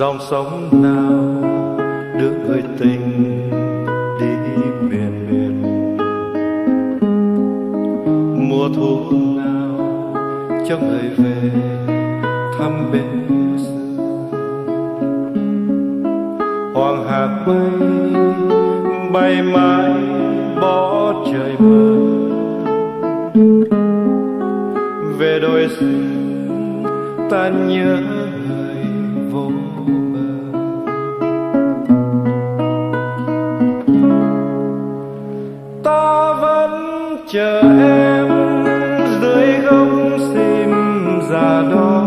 dòng sóng nào đưa người tình đi miền miền? Mùa thu nào cho người về thăm bên xưa hoàng hạc bay bay mãi bỏ trời mơ về đôi rừng ta nhớ chờ em dưới gốc sim già đó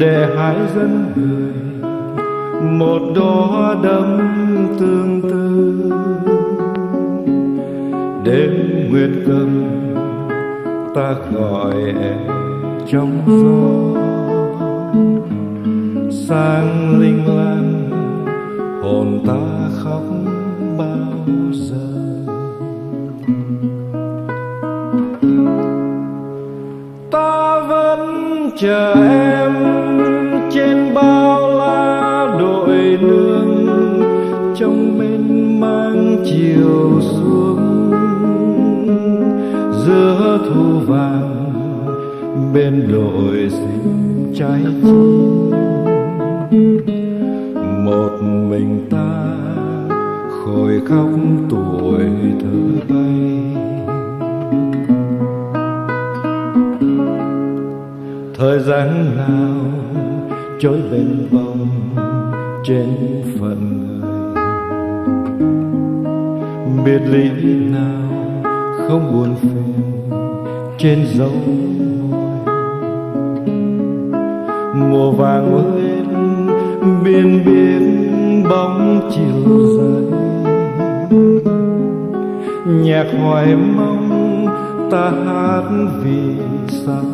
để hai dân người một đóa đâm tương tư. Đêm nguyệt cầm ta gọi em trong gió. Sang linh lan, hồn ta khóc bao giờ? Chờ em trên bao la đội nương, trong mênh mang chiều xuống. Giữa thu vàng, bên đồi xinh trái chín một mình ta khôi khóc tuổi gian lao trôi bên vòng trên phận người. Biệt ly nào không buồn phiền trên dấu môi. Mùa vàng lên biên biên bóng chiều dài nhạc hoài mong ta hát vì sao?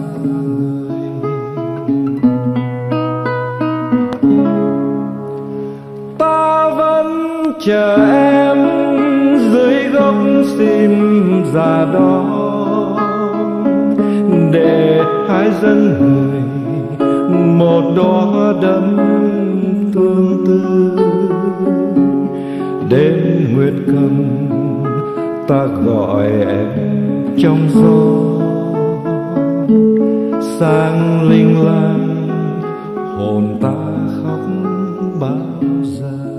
Em dưới gốc sim già đó. Để hai dân người, một đóa đâm tương tư. Đến nguyệt cầm ta gọi em trong gió. Sang linh lang hồn ta khóc bao giờ.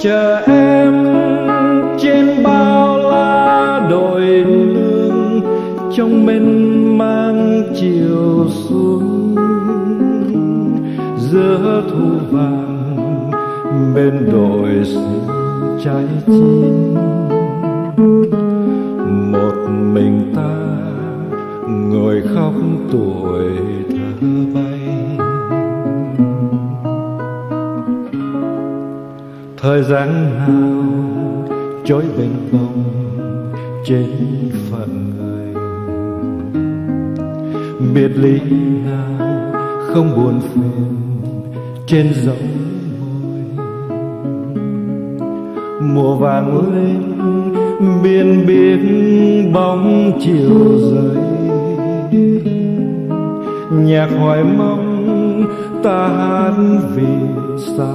Chờ em trên bao la đồi nương trong mênh mang chiều xuống. Giữa thu vàng, bên đồi xinh trái chín một mình ta ngồi khóc tuổi thơ bay. Thời gian nào trôi bên bông trên phận người. Biệt ly nào không buồn phiền trên dòng môi. Mùa vàng lên biên biên bóng chiều rơi nhạc hoài mong ta hát vì xa